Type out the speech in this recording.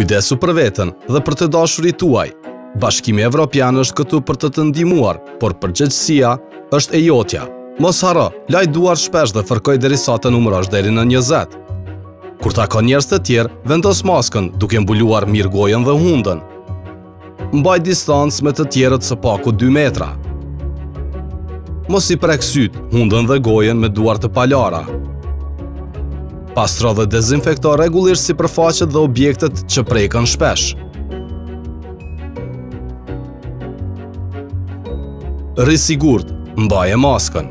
Kujdesu për veten dhe për të dashurit tuaj. Bashkimi Evropian është këtu për të të ndihmuar, por përgjegjësia është e jotja. Mos harro, laj duart shpesh dhe fërkoji derisa të numërosh deri në 20. Kur takon njerëz të tjerë, vendos maskën duke mbuluar mirë gojën dhe hundën. Mbaj distancë me të tjerët së paku 2 metra. Mos i prek sytë, hundën dhe gojën me duar të palara. Pastro dhe dezinfekto rregullisht sipërfaqet dhe objektet që preken shpesh. Rri i sigurt, mbaje maskën.